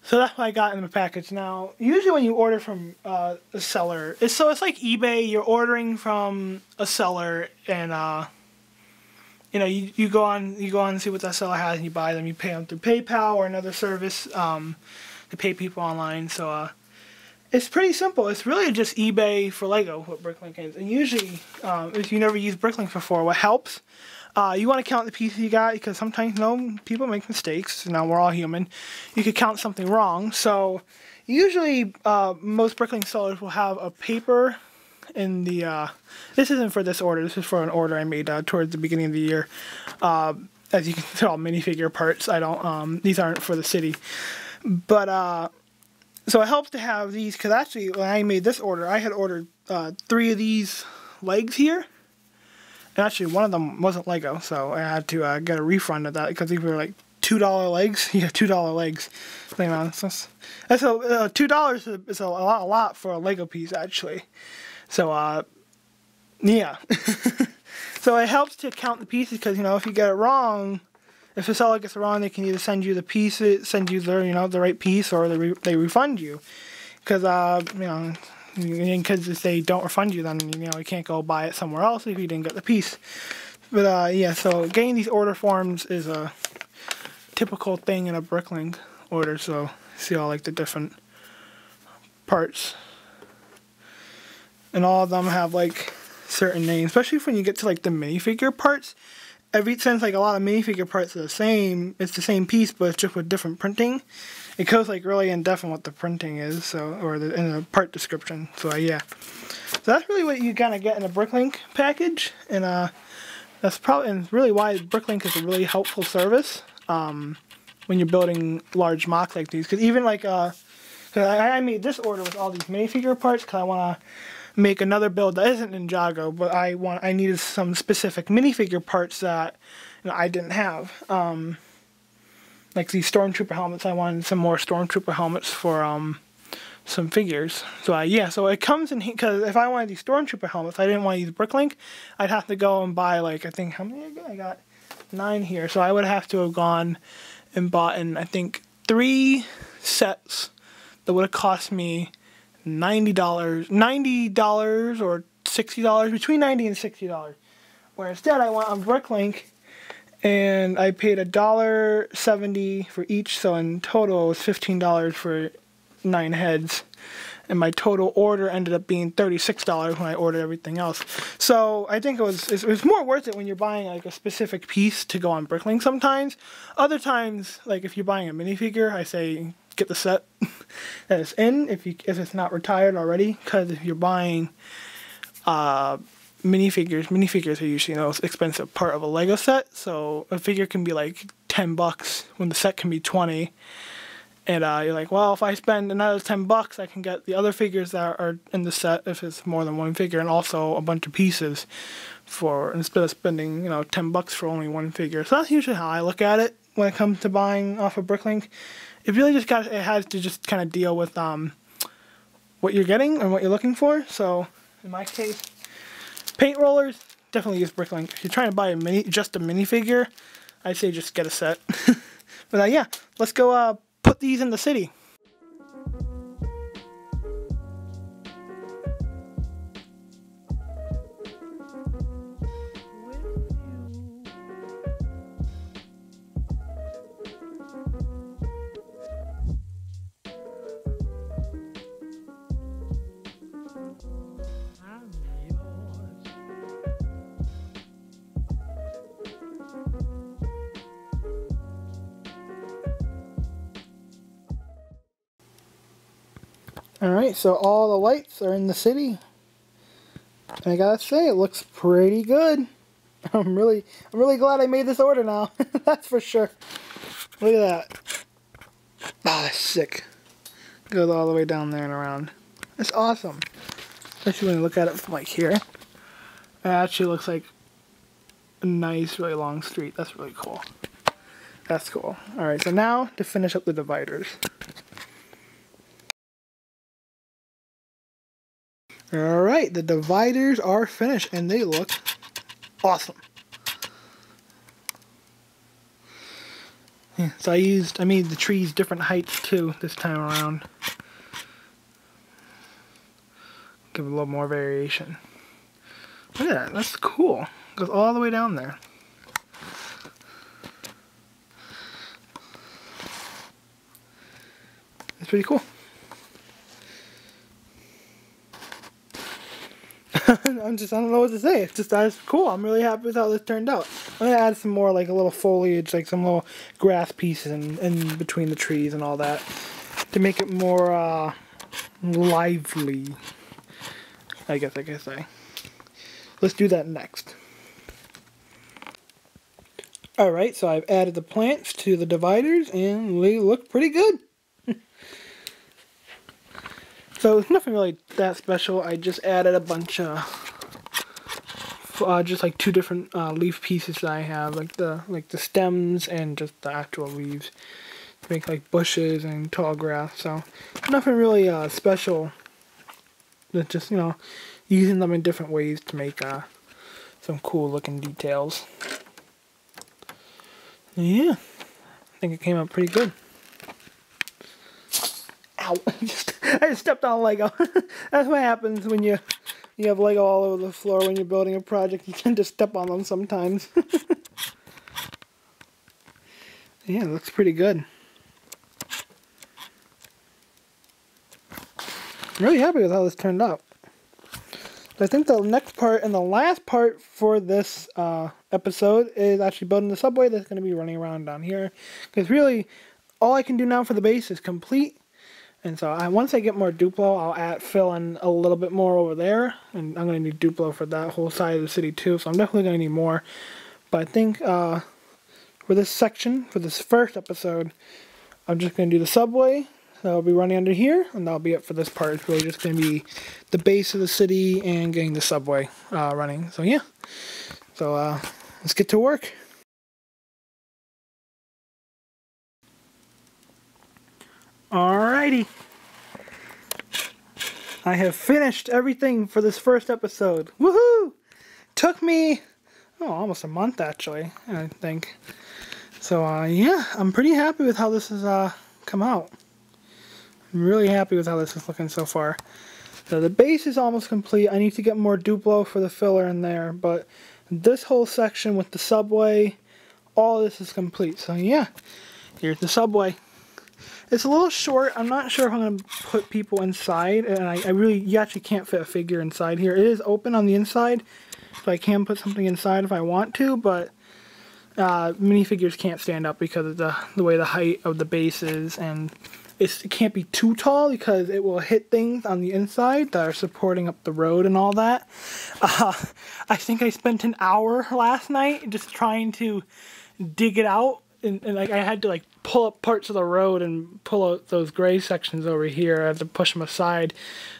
So that's what I got in the package. Now, usually when you order from uh, a seller, it's, so it's like eBay, you're ordering from a seller and uh, you know, you, you go on you go on and see what that seller has and you buy them, you pay them through PayPal or another service um, to pay people online. So uh, it's pretty simple. It's really just eBay for Lego, what Bricklink is. And usually, um, if you never used Bricklink before, what helps, uh, you want to count the pieces you got because sometimes, you know, people make mistakes. Now, we're all human. You could count something wrong. So, usually, uh, most Bricklink sellers will have a paper in the, uh, this isn't for this order. This is for an order I made uh, towards the beginning of the year. Uh, as you can tell, minifigure parts. I don't, um, these aren't for the city. But, uh, so it helps to have these, because actually when I made this order, I had ordered uh, three of these legs here. And actually one of them wasn't Lego, so I had to uh, get a refund of that because these were like $2 legs. yeah, $2 legs. That's a, uh, $2 is a, a, lot, a lot for a Lego piece, actually. So, uh, yeah. so it helps to count the pieces because, you know, if you get it wrong, if the seller gets it wrong, they can either send you the piece, send you the you know the right piece, or they re they refund you. Because uh, you know, because if they don't refund you, then you know you can't go buy it somewhere else if you didn't get the piece. But uh, yeah, so getting these order forms is a typical thing in a Bricklink order. So see all like the different parts, and all of them have like certain names, especially when you get to like the minifigure parts every since like a lot of minifigure parts are the same, it's the same piece, but it's just with different printing. It goes like really in depth on what the printing is, so or the in the part description. So uh, yeah, so that's really what you kind of get in a Bricklink package, and uh, that's probably and really why Bricklink is a really helpful service um, when you're building large MOCs like these. Because even like uh, I, I made this order with all these minifigure parts because I want to make another build that isn't Ninjago, but I want I needed some specific minifigure parts that you know, I didn't have. Um, like these Stormtrooper helmets, I wanted some more Stormtrooper helmets for um, some figures. So uh, yeah, so it comes in here because if I wanted these Stormtrooper helmets, I didn't want to use Bricklink. I'd have to go and buy like I think how many I got? I got nine here, so I would have to have gone and bought in I think three sets that would have cost me ninety dollars, ninety dollars or sixty dollars, between ninety and sixty dollars. Where instead I went on Bricklink and I paid a dollar seventy for each, so in total it was fifteen dollars for nine heads. And my total order ended up being thirty-six dollars when I ordered everything else. So I think it was it was more worth it when you're buying like a specific piece to go on Bricklink. Sometimes, other times, like if you're buying a minifigure, I say get the set that it's in if you if it's not retired already. Because if you're buying uh, minifigures, minifigures are usually the most expensive part of a Lego set. So a figure can be like ten bucks when the set can be twenty. And uh, you're like, well, if I spend another ten bucks, I can get the other figures that are in the set if it's more than one figure, and also a bunch of pieces for instead of spending you know ten bucks for only one figure. So that's usually how I look at it when it comes to buying off of Bricklink it really just got it has to just kind of deal with um, what you're getting and what you're looking for. So in my case, paint rollers definitely use Bricklink. If you're trying to buy a mini, just a minifigure, I'd say just get a set. but uh, yeah, let's go uh, put these in the city. Alright, so all the lights are in the city. I gotta say, it looks pretty good. I'm really, I'm really glad I made this order now. that's for sure. Look at that. Ah, that's sick. Goes all the way down there and around. It's awesome. Especially when you look at it from like here. It actually looks like a nice, really long street. That's really cool. That's cool. Alright, so now to finish up the dividers. Alright, the dividers are finished and they look awesome. Yeah, so I used, I made the trees different heights too this time around. Give a little more variation. Look at that, that's cool. Goes all the way down there. It's pretty cool. I'm just, I don't know what to say. It's just, that's cool. I'm really happy with how this turned out. I'm going to add some more, like, a little foliage, like some little grass pieces in, in between the trees and all that to make it more, uh, lively. I guess I could say. Let's do that next. Alright, so I've added the plants to the dividers and they look pretty good. So it's nothing really that special. I just added a bunch of uh, just like two different uh, leaf pieces that I have, like the like the stems and just the actual leaves to make like bushes and tall grass. So nothing really uh, special. But just you know using them in different ways to make uh, some cool looking details. Yeah, I think it came out pretty good. Ow! I just stepped on Lego. That's what happens when you you have Lego all over the floor when you're building a project. You tend to step on them sometimes. yeah, looks pretty good. I'm really happy with how this turned out. I think the next part and the last part for this uh, episode is actually building the subway that's going to be running around down here. Because really, all I can do now for the base is complete. And so I, once I get more Duplo, I'll add, fill in a little bit more over there. And I'm going to need Duplo for that whole side of the city too. So I'm definitely going to need more. But I think uh, for this section, for this first episode, I'm just going to do the subway. That'll be running under here, and that'll be it for this part. It's really just going to be the base of the city and getting the subway uh, running. So yeah, so uh, let's get to work. Alrighty. I have finished everything for this first episode. Woohoo! Took me, oh, almost a month actually, I think. So, uh, yeah, I'm pretty happy with how this has uh, come out. I'm really happy with how this is looking so far. So the base is almost complete. I need to get more Duplo for the filler in there, but this whole section with the subway, all this is complete. So yeah, here's the subway. It's a little short. I'm not sure if I'm going to put people inside, and I, I, really, you actually can't fit a figure inside here. It is open on the inside, so I can put something inside if I want to, but uh, minifigures can't stand up because of the, the way the height of the base is, and it can't be too tall because it will hit things on the inside that are supporting up the road and all that. Uh, I think I spent an hour last night just trying to dig it out and, and, like I had to like pull up parts of the road and pull out those gray sections over here. I had to push them aside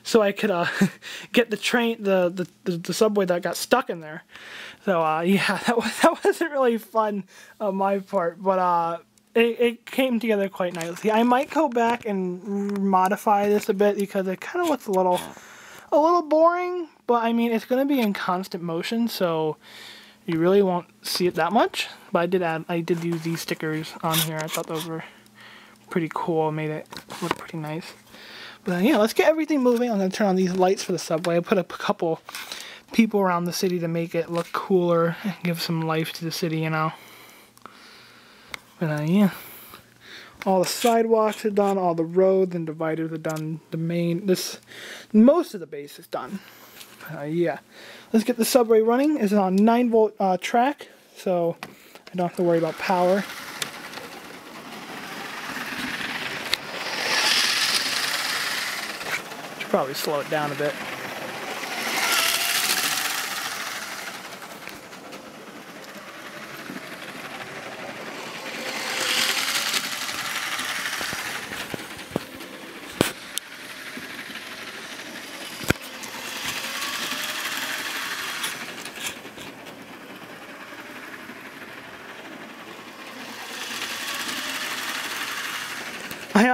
so I could uh, get the train, the, the, the, subway that got stuck in there. So uh, yeah, that was that wasn't really fun on my part, but uh, it, it came together quite nicely. I might go back and modify this a bit because it kind of looks a little, a little boring. But I mean, it's going to be in constant motion, so you really won't see it that much. But I did add, I did use these stickers on here. I thought those were pretty cool. Made it look pretty nice. But yeah, let's get everything moving. I'm going to turn on these lights for the subway. I put up a couple people around the city to make it look cooler and give some life to the city, you know. But uh, yeah, all the sidewalks are done, all the roads and dividers are done. The main, this, most of the base is done. Uh, yeah, let's get the subway running. It's on 9 volt uh, track, so I don't have to worry about power. Should probably slow it down a bit.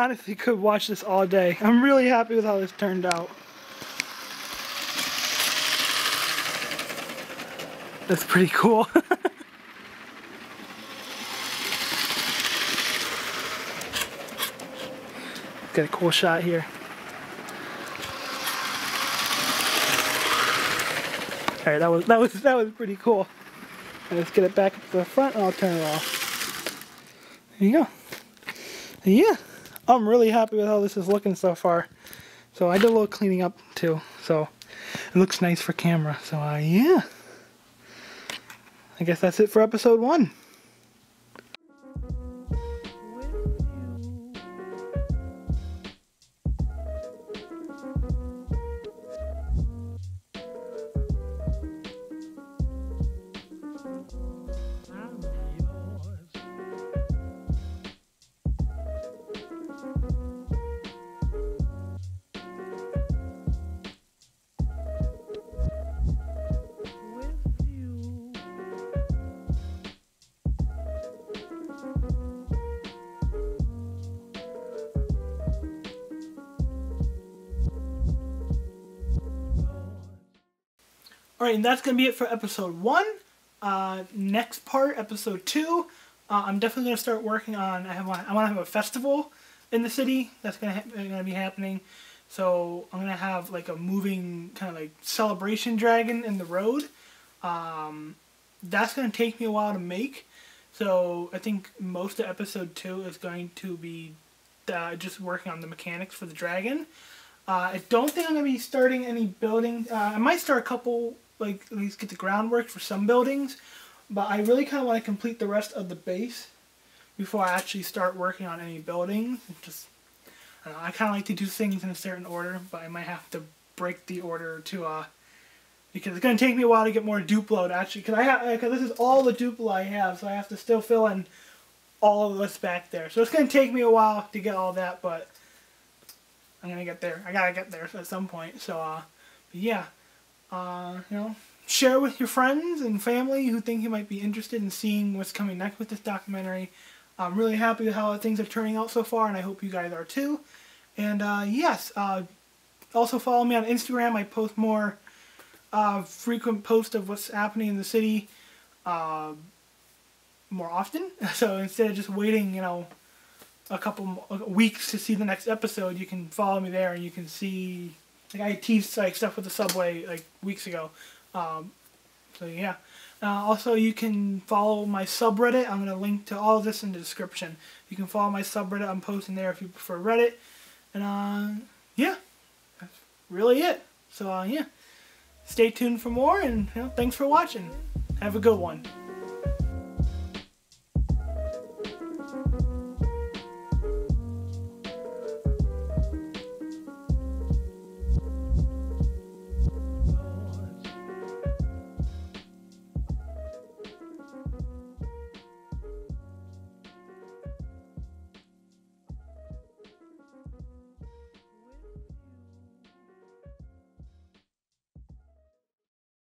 Honestly could watch this all day. I'm really happy with how this turned out. That's pretty cool. Got a cool shot here. Alright, that was that was that was pretty cool. let's get it back to the front and I'll turn it off. There you go. Yeah. I'm really happy with how this is looking so far. So I did a little cleaning up too. So it looks nice for camera. So uh, yeah. I guess that's it for episode one. Alright, and that's going to be it for episode one. Uh, next part, episode two, uh, I'm definitely going to start working on, I, have, I want to have a festival in the city that's going to be happening. So I'm going to have like a moving kind of like celebration dragon in the road. Um, that's going to take me a while to make. So I think most of episode two is going to be uh, just working on the mechanics for the dragon. Uh, I don't think I'm going to be starting any building. Uh, I might start a couple like at least get the groundwork for some buildings. but I really kind of want to complete the rest of the base before I actually start working on any buildings. Just I, I kind of like to do things in a certain order, but I might have to break the order to uh because it's going to take me a while to get more Duplo to actually because I have because this is all the Duplo I have, so I have to still fill in all of this back there. So it's going to take me a while to get all that, but I'm going to get there. I got to get there at some point. So uh, yeah, uh, you know, share with your friends and family who think you might be interested in seeing what's coming next with this documentary. I'm really happy with how things are turning out so far, and I hope you guys are too. And uh, yes, uh, also follow me on Instagram. I post more uh, frequent posts of what's happening in the city uh, more often. So instead of just waiting, you know, a couple weeks to see the next episode, you can follow me there and you can see. Like I teased like stuff with the subway like weeks ago. Um, so yeah. Uh, also, you can follow my subreddit. I'm going to link to all of this in the description. You can follow my subreddit. I'm posting there if you prefer Reddit. And uh, yeah, that's really it. So uh, yeah, stay tuned for more. And you know, thanks for watching. Have a good one.